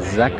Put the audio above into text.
Zach